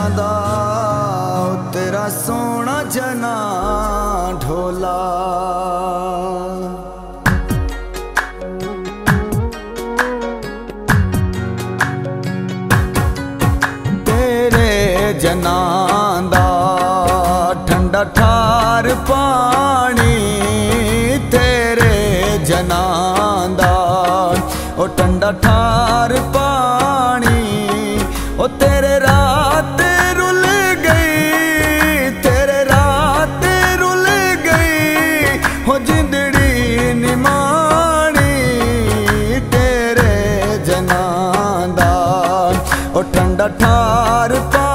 ਨੈਣਾ ਦਾ ਤੇਰਾ ਸੋਹਣਾ ਜਨਾ ਢੋਲਾ। ਤੇਰੇ ਜਨਾ ਦਾ ਠੰਡਾ ਠਾਰ ਪਾਣੀ, ਤੇਰੇ ਜਨਾ ਦਾ ਉਹ ਠੰਡਾ ਠਾਰ ਪਾ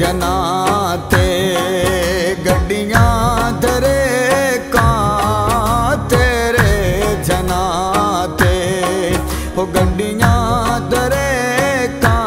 ਸਜਣਾ ਤੇ ਗੱਡੀਆਂ ਦਰੇ ਕਾ ਤੇਰੇ ਜਨਾ ਤੇ ਉਹ ਗੱਡੀਆਂ ਦਰੇ ਕਾ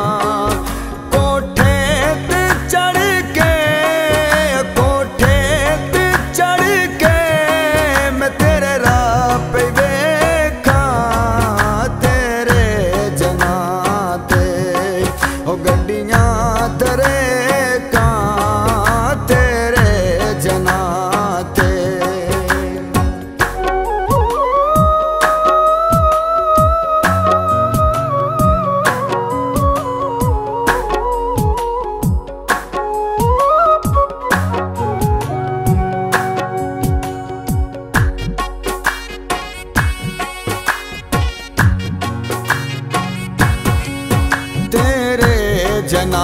ಜನ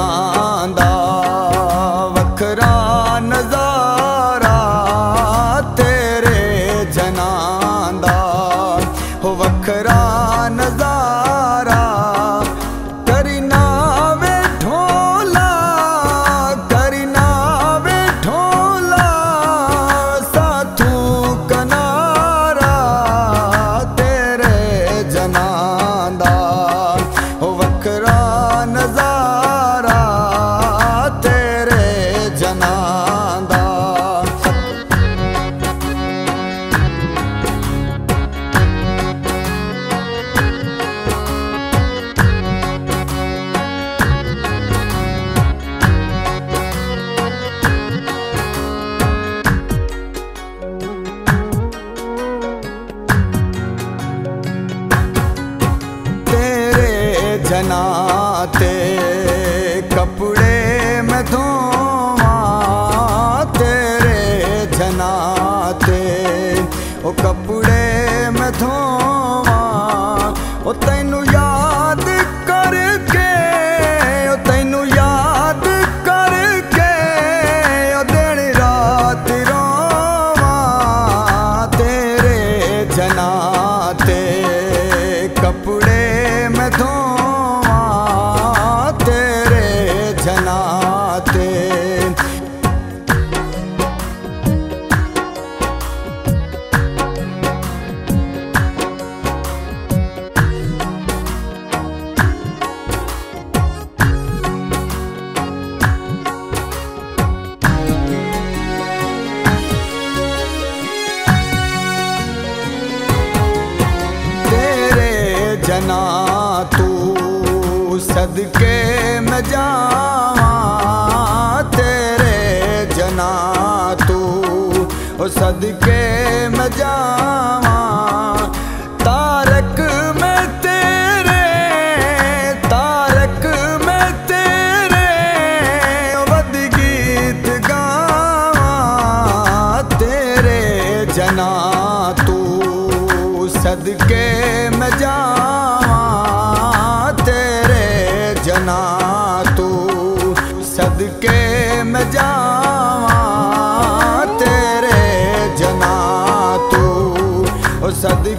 नाथ जना तू सदके में जा तेरे जना तू सदके में जावा sadke